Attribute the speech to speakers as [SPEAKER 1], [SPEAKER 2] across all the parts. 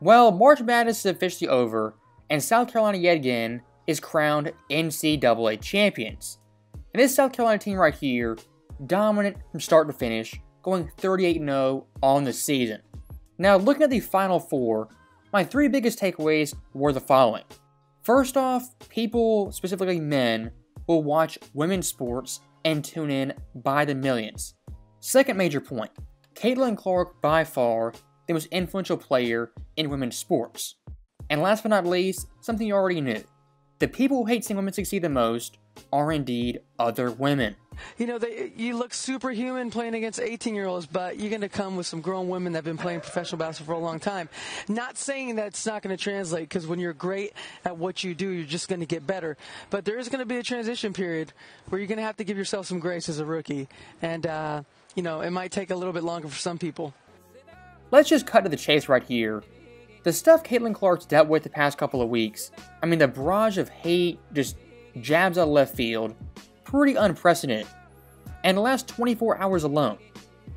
[SPEAKER 1] Well, March Madness is officially over, and South Carolina yet again is crowned NCAA champions. And this South Carolina team right here, dominant from start to finish, going 38 0 on the season. Now, looking at the Final Four, my three biggest takeaways were the following. First off, people, specifically men, will watch women's sports and tune in by the millions. Second major point Caitlin Clark, by far, the most influential player in women's sports. And last but not least, something you already knew. The people who hate seeing women succeed the most are indeed other women.
[SPEAKER 2] You know, they, you look superhuman playing against 18 year olds, but you're going to come with some grown women that have been playing professional basketball for a long time. Not saying that it's not going to translate, because when you're great at what you do, you're just going to get better. But there is going to be a transition period where you're going to have to give yourself some grace as a rookie. And, uh, you know, it might take a little bit longer for some people.
[SPEAKER 1] Let's just cut to the chase right here. The stuff Caitlin Clark's dealt with the past couple of weeks, I mean, the barrage of hate just jabs out of left field, pretty unprecedented. And the last 24 hours alone,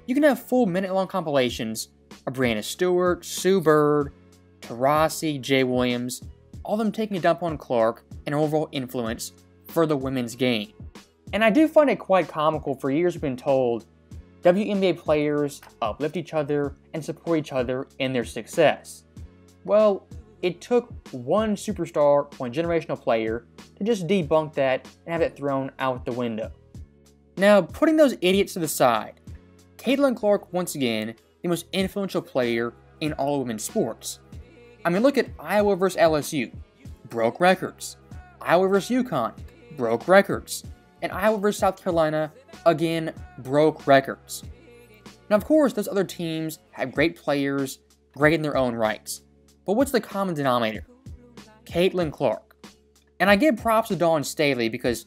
[SPEAKER 1] you can have full minute long compilations of Breanna Stewart, Sue Bird, Taurasi, Jay Williams, all of them taking a dump on Clark and her overall influence for the women's game. And I do find it quite comical for years we've been told WNBA players uplift each other and support each other in their success. Well, it took one superstar, one generational player, to just debunk that and have it thrown out the window. Now, putting those idiots to the side, Caitlin Clark, once again, the most influential player in all women's sports. I mean, look at Iowa versus LSU, broke records. Iowa versus UConn, broke records. And Iowa versus South Carolina, again, broke records. Now, of course, those other teams have great players, great in their own rights. But what's the common denominator? Caitlin Clark. And I give props to Dawn Staley because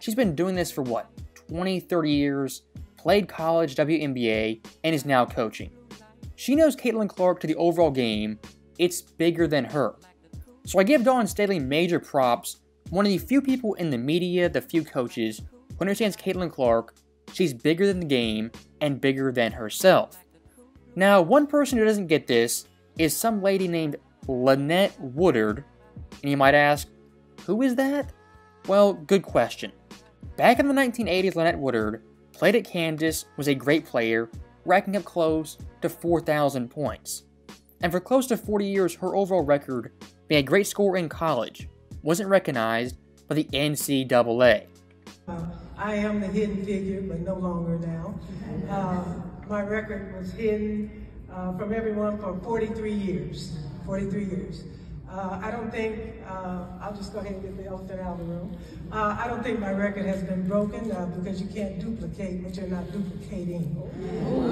[SPEAKER 1] she's been doing this for what, 20, 30 years, played college WNBA, and is now coaching. She knows Caitlin Clark to the overall game, it's bigger than her. So I give Dawn Staley major props, one of the few people in the media, the few coaches, who understands Caitlin Clark, she's bigger than the game and bigger than herself. Now, one person who doesn't get this is some lady named Lynette Woodard. And you might ask, who is that? Well, good question. Back in the 1980s, Lynette Woodard played at Kansas, was a great player, racking up close to 4,000 points. And for close to 40 years, her overall record, being a great scorer in college, wasn't recognized by the NCAA.
[SPEAKER 3] Uh, I am the hidden figure, but no longer now. Uh, my record was hidden uh, from everyone for 43 years. 43 years. Uh, I don't think, uh, I'll just go ahead and get the elephant out of the room. Uh, I don't think my record has been broken because you can't duplicate what you're not duplicating.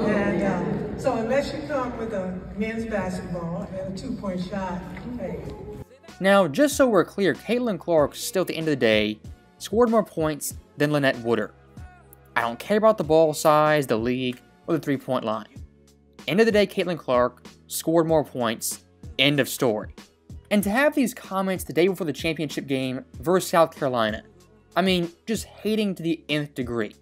[SPEAKER 3] And so unless you come with a men's basketball and a two-point shot, hey.
[SPEAKER 1] Now, just so we're clear, Caitlin Clark still at the end of the day scored more points than Lynette Wooder. I don't care about the ball size, the league, or the three-point line. End of the day, Caitlin Clark scored more points. End of story. And to have these comments the day before the championship game versus South Carolina, I mean, just hating to the nth degree.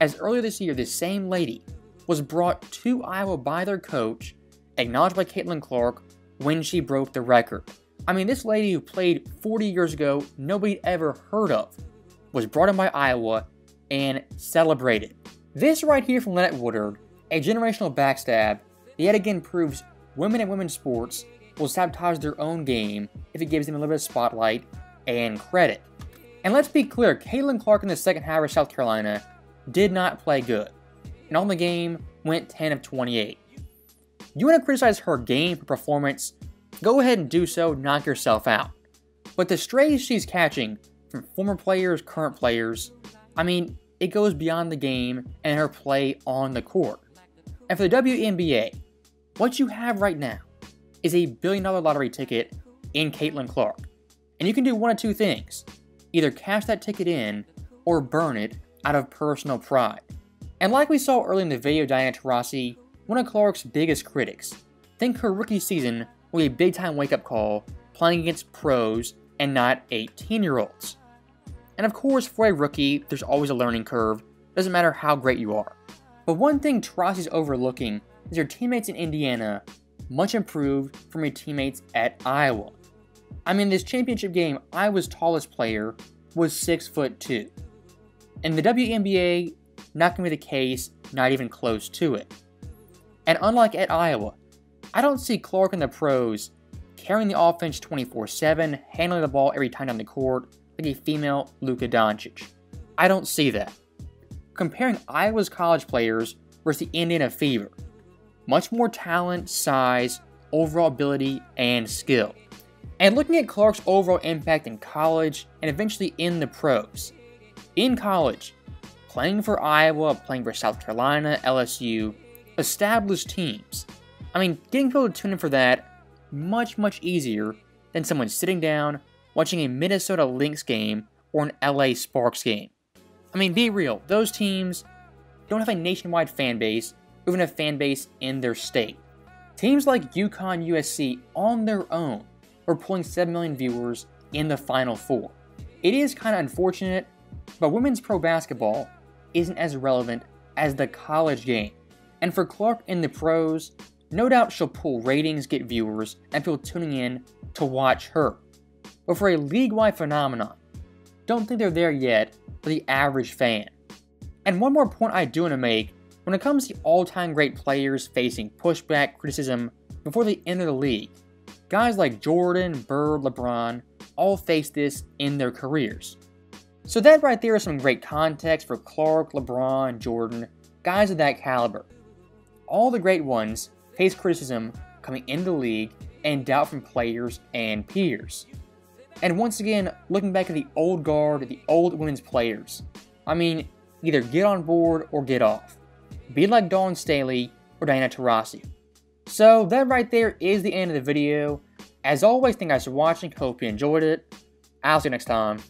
[SPEAKER 1] As earlier this year, this same lady was brought to Iowa by their coach, acknowledged by Caitlin Clark when she broke the record. I mean, this lady who played 40 years ago, nobody ever heard of, was brought in by Iowa and celebrated. This right here from Lynette Woodard a generational backstab yet again proves women in women's sports will sabotage their own game if it gives them a little bit of spotlight and credit. And let's be clear, Caitlin Clark in the second half of South Carolina did not play good, and on the game went 10 of 28. You want to criticize her game for performance? Go ahead and do so, knock yourself out. But the strays she's catching from former players, current players, I mean, it goes beyond the game and her play on the court. And for the WNBA, what you have right now is a billion dollar lottery ticket in Caitlin Clark. And you can do one of two things either cash that ticket in or burn it out of personal pride. And like we saw early in the video, Diana Taurasi, one of Clark's biggest critics, think her rookie season will be a big time wake up call playing against pros and not 18 year olds. And of course, for a rookie, there's always a learning curve, doesn't matter how great you are. But one thing Taurasi's overlooking is your teammates in Indiana much improved from your teammates at Iowa. I mean, this championship game, Iowa's tallest player was 6 foot 2. In the WNBA, not going to be the case, not even close to it. And unlike at Iowa, I don't see Clark in the pros carrying the offense 24 7, handling the ball every time on the court like a female Luka Doncic. I don't see that. Comparing Iowa's college players versus the Indiana Fever, much more talent, size, overall ability, and skill. And looking at Clark's overall impact in college and eventually in the pros. In college, playing for Iowa, playing for South Carolina, LSU, established teams. I mean, getting people to tune in for that, much, much easier than someone sitting down, watching a Minnesota Lynx game or an LA Sparks game. I mean, be real, those teams don't have a nationwide fan base, even a fan base in their state. Teams like UConn USC on their own are pulling 7 million viewers in the Final Four. It is kind of unfortunate, but women's pro basketball isn't as relevant as the college game. And for Clark in the pros, no doubt she'll pull ratings, get viewers, and people tuning in to watch her. But for a league wide phenomenon, don't think they're there yet for the average fan. And one more point I do want to make when it comes to all time great players facing pushback, criticism before they enter the league, guys like Jordan, Bird, LeBron all face this in their careers. So, that right there is some great context for Clark, LeBron, Jordan, guys of that caliber. All the great ones face criticism coming into the league and doubt from players and peers. And once again, looking back at the old guard, the old women's players, I mean, either get on board or get off. Be like Dawn Staley or Diana Taurasi. So that right there is the end of the video. As always, thank you guys for watching. Hope you enjoyed it. I'll see you next time.